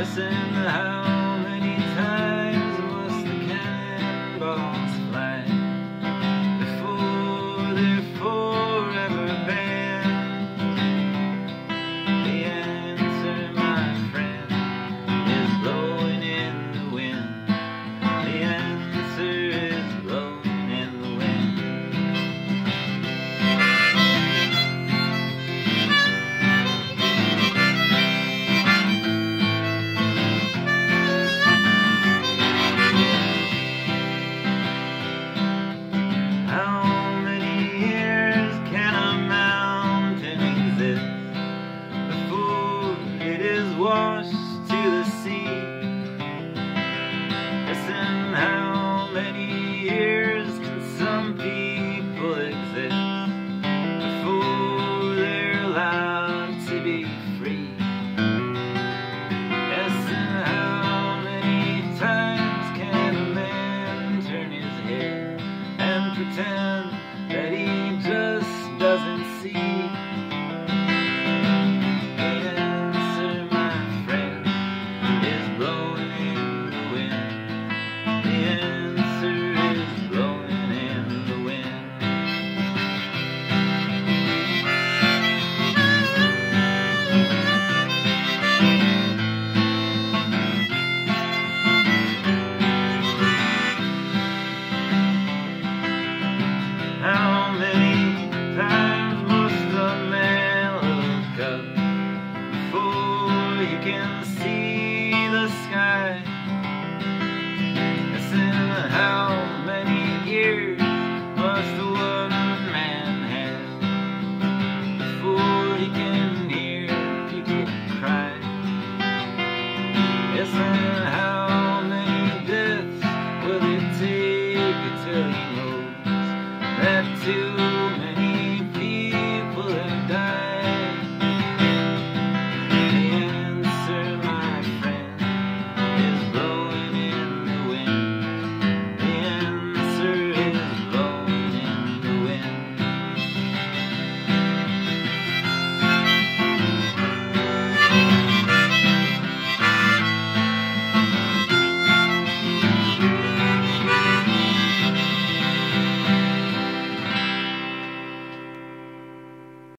in the house. see the sky. It's in how many years must one man have before he can hear people cry? It's in how many deaths will it take until he knows that too?